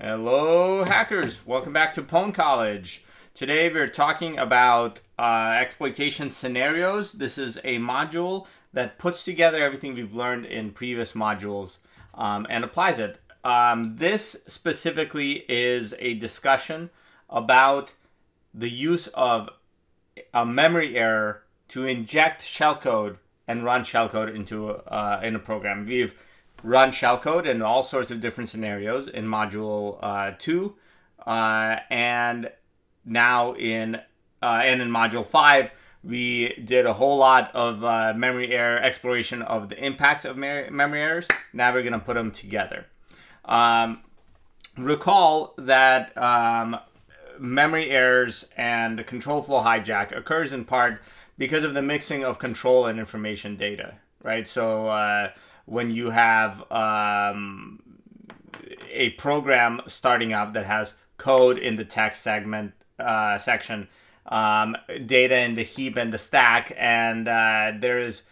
Hello, hackers. Welcome back to Pwn College. Today we're talking about uh, exploitation scenarios. This is a module that puts together everything we've learned in previous modules um, and applies it. Um, this specifically is a discussion about the use of a memory error to inject shellcode and run shellcode into uh, in a program. We've run shellcode in all sorts of different scenarios in module uh, two, uh, and now in uh, and in module five we did a whole lot of uh, memory error exploration of the impacts of memory errors. Now we're gonna put them together. Um, recall that um, memory errors and the control flow hijack occurs in part because of the mixing of control and information data, right? So uh, when you have um, a program starting up that has code in the text segment uh, section, um, data in the heap and the stack, and uh, there is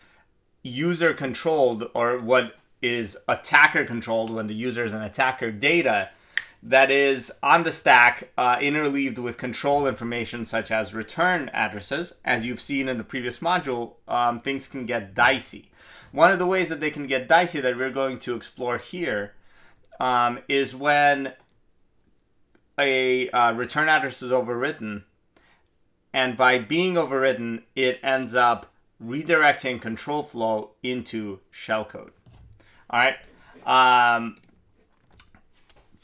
user controlled or what is attacker controlled when the user is an attacker data that is on the stack uh, interleaved with control information such as return addresses. As you've seen in the previous module, um, things can get dicey. One of the ways that they can get dicey that we're going to explore here um, is when a uh, return address is overwritten, and by being overwritten, it ends up redirecting control flow into shellcode. All right. Um,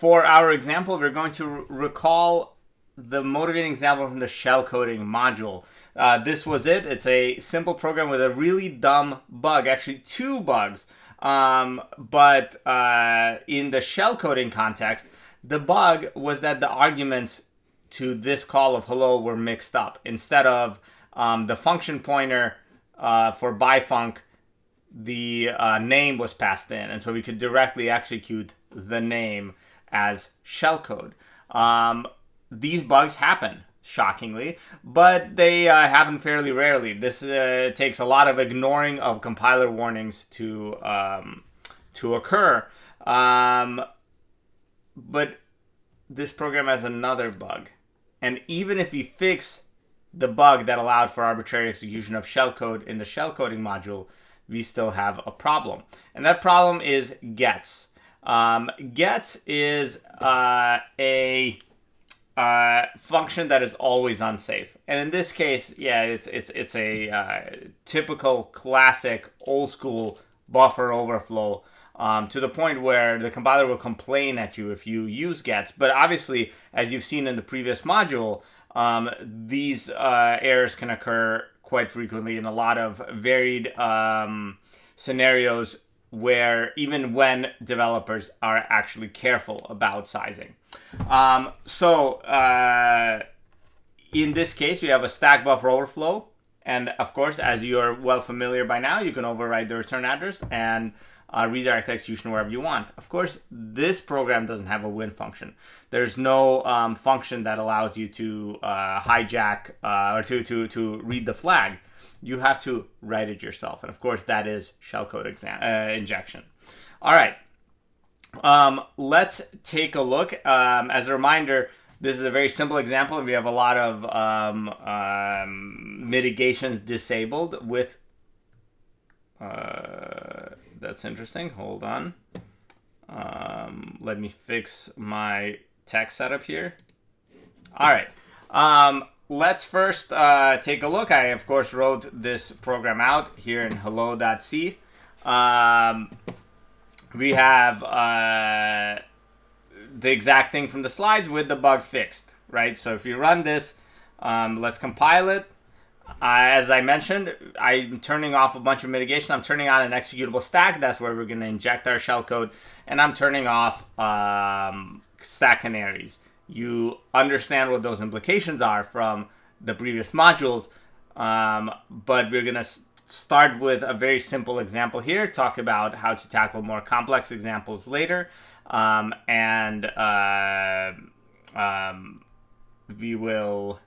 for our example, we're going to recall the motivating example from the shellcoding module. Uh, this was it. It's a simple program with a really dumb bug, actually two bugs. Um, but uh, in the shellcoding context, the bug was that the arguments to this call of hello were mixed up. Instead of um, the function pointer uh, for byfunc, the uh, name was passed in. And so we could directly execute the name as shellcode. Um, these bugs happen shockingly, but they uh, happen fairly rarely. This uh, takes a lot of ignoring of compiler warnings to um, to occur. Um, but this program has another bug, and even if you fix the bug that allowed for arbitrary execution of shellcode in the shellcoding module, we still have a problem, and that problem is gets. Um, get is uh, a uh, function that is always unsafe. And in this case, yeah, it's it's it's a uh, typical classic old school buffer overflow um, to the point where the compiler will complain at you if you use gets. But obviously, as you've seen in the previous module, um, these uh, errors can occur quite frequently in a lot of varied um, scenarios where even when developers are actually careful about sizing. Um, so uh, in this case, we have a stack buffer overflow. And of course, as you're well familiar by now, you can override the return address and uh, redirect execution wherever you want. Of course, this program doesn't have a win function. There's no um, function that allows you to uh, hijack uh, or to, to, to read the flag you have to write it yourself. And of course, that is shellcode uh, injection. All right. Um, let's take a look. Um, as a reminder, this is a very simple example, and we have a lot of um, um mitigations disabled with. Uh, that's interesting. Hold on. Um, let me fix my text setup here. All right. Um, let's first uh, take a look. I, of course, wrote this program out here in hello.c. Um, we have uh, the exact thing from the slides with the bug fixed, right? So if you run this, um, let's compile it. Uh, as I mentioned, I'm turning off a bunch of mitigation. I'm turning on an executable stack. That's where we're going to inject our shellcode. And I'm turning off um, stack canaries you understand what those implications are from the previous modules. Um, but we're going to start with a very simple example here, talk about how to tackle more complex examples later. Um, and uh, um, we will,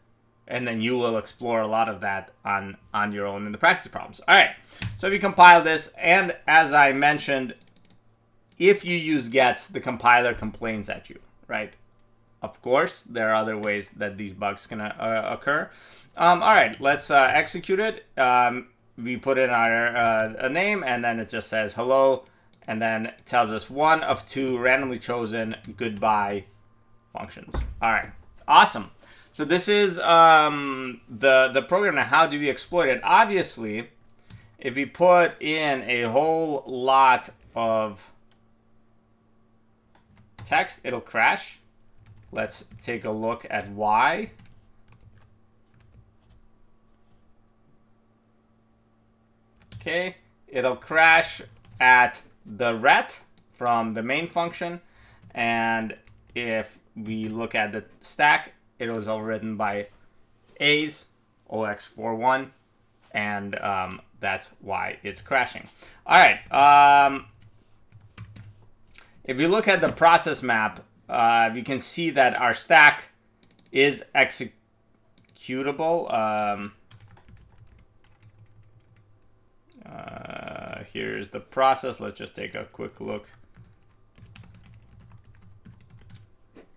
and then you will explore a lot of that on, on your own in the practice problems. All right, so if you compile this, and as I mentioned, if you use gets, the compiler complains at you right? Of course, there are other ways that these bugs can uh, occur. Um, all right, let's uh, execute it. Um, we put in our uh, a name, and then it just says hello, and then tells us one of two randomly chosen goodbye functions. All right, awesome. So this is um, the the program. Now, how do we exploit it? Obviously, if we put in a whole lot of text, it'll crash. Let's take a look at why. Okay, it'll crash at the ret from the main function. And if we look at the stack, it was all written by A's, OX41, and um, that's why it's crashing. All right, um, if you look at the process map, uh, you can see that our stack is executable. Um, uh, here's the process. Let's just take a quick look.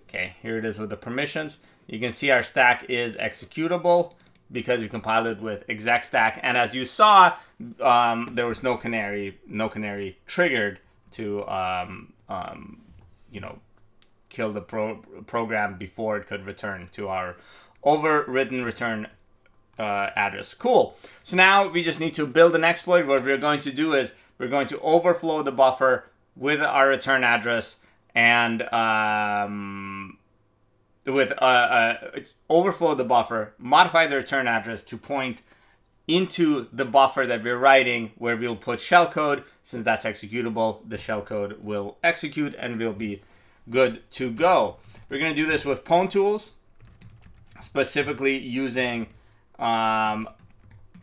Okay, here it is with the permissions. You can see our stack is executable because we compiled it with exec stack. And as you saw, um, there was no canary, no canary triggered to um, um, you know, kill the pro program before it could return to our overwritten return uh, address. Cool. So now we just need to build an exploit. What we're going to do is we're going to overflow the buffer with our return address and um, with uh, uh, overflow the buffer, modify the return address to point into the buffer that we're writing where we'll put shellcode. Since that's executable, the shellcode will execute and we'll be good to go. We're going to do this with Pwn tools, specifically using um,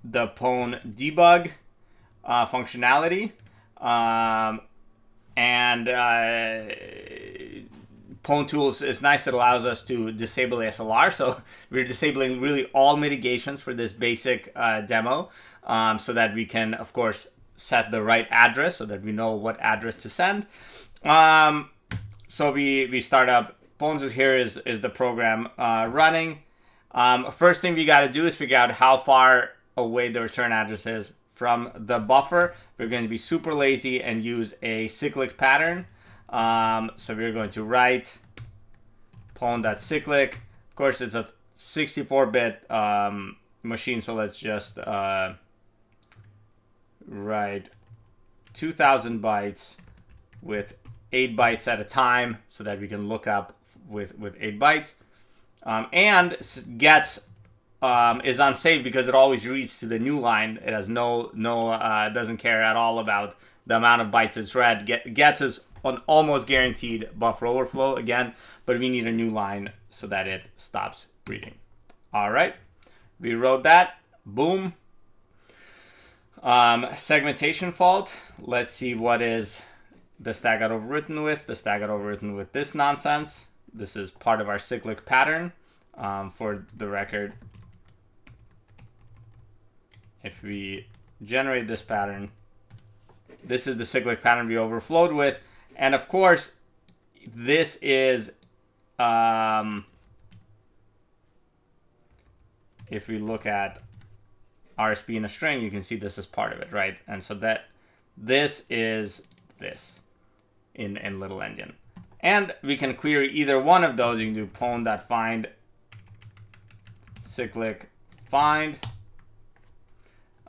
the Pwn debug uh, functionality. Um, and uh, Pwn Tools is nice. It allows us to disable SLR. So we're disabling really all mitigations for this basic uh, demo um, so that we can, of course, set the right address so that we know what address to send. Um, so we, we start up. Pwns is here is, is the program uh, running. Um, first thing we got to do is figure out how far away the return address is from the buffer. We're going to be super lazy and use a cyclic pattern. Um, so we're going to write pwn.cyclic. Of course, it's a 64-bit um, machine, so let's just uh, write 2,000 bytes with 8 bytes at a time so that we can look up with, with 8 bytes. Um, and gets um, is unsafe because it always reads to the new line. It has no, no uh, doesn't care at all about the amount of bytes it's read. Get, gets is an almost guaranteed buffer overflow again, but we need a new line so that it stops reading. All right, we wrote that, boom. Um, segmentation fault, let's see what is the stack got overwritten with. The stack got overwritten with this nonsense. This is part of our cyclic pattern. Um, for the record, if we generate this pattern, this is the cyclic pattern we overflowed with. And of course, this is, um, if we look at RSP in a string, you can see this is part of it, right? And so that this is this in, in Little Endian. And we can query either one of those. You can do pwn.find cyclic find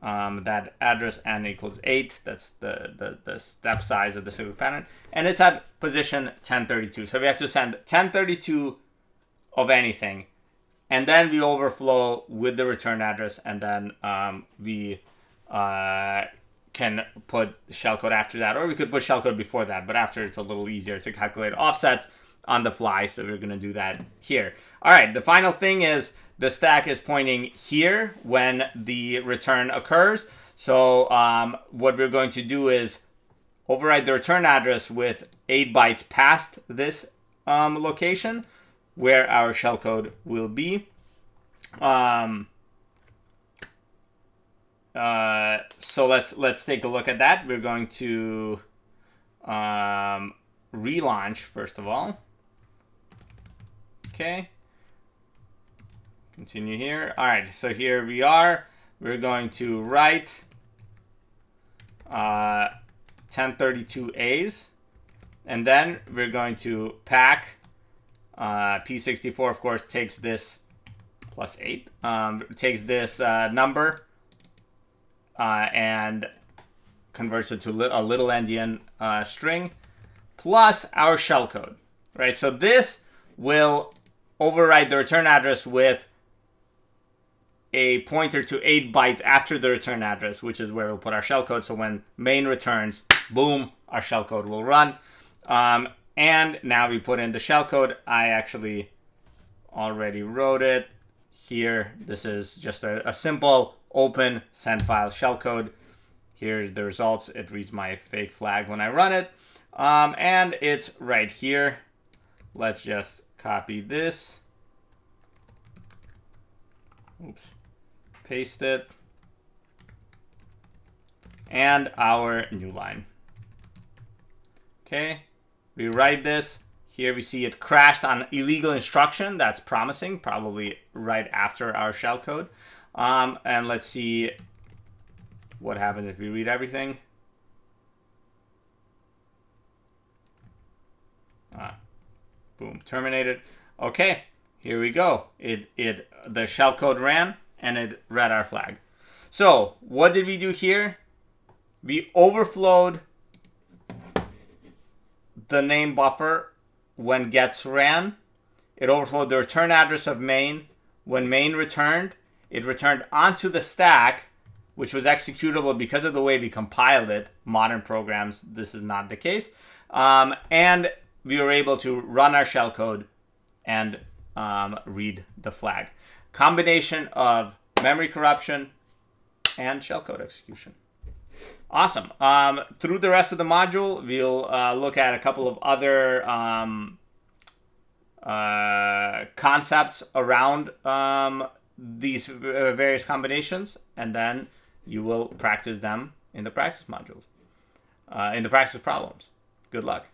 um, that address n equals 8. That's the, the, the step size of the cyclic pattern. And it's at position 1032. So we have to send 1032 of anything. And then we overflow with the return address. And then um, we uh, can put shellcode after that. Or we could put shellcode before that. But after, it's a little easier to calculate offsets on the fly. So we're going to do that here. All right, the final thing is the stack is pointing here when the return occurs. So um, what we're going to do is override the return address with 8 bytes past this um, location where our shellcode will be. Um, uh, so let's let's take a look at that. We're going to um, relaunch first of all. Okay. Continue here. All right, so here we are. We're going to write uh, 1032As. And then we're going to pack uh, P64, of course, takes this plus 8, um, takes this uh, number uh, and converts it to li a little endian uh, string plus our shellcode, right? So this will override the return address with a pointer to 8 bytes after the return address, which is where we'll put our shellcode. So when main returns, boom, our shellcode will run. Um, and now we put in the shellcode. I actually already wrote it here. This is just a, a simple open send file shellcode. Here's the results. It reads my fake flag when I run it. Um, and it's right here. Let's just copy this. Oops. Paste it. And our new line. Okay. We write this. Here we see it crashed on illegal instruction. That's promising, probably right after our shellcode. Um, and let's see what happens if we read everything. Ah, boom, terminated. Okay, here we go. It it the shellcode ran and it read our flag. So what did we do here? We overflowed the name buffer when gets ran. It overflowed the return address of main. When main returned, it returned onto the stack, which was executable because of the way we compiled it. Modern programs, this is not the case. Um, and we were able to run our shellcode and um, read the flag. Combination of memory corruption and shellcode execution. Awesome. Um, through the rest of the module, we'll uh, look at a couple of other um, uh, concepts around um, these uh, various combinations, and then you will practice them in the practice modules, uh, in the practice problems. Good luck.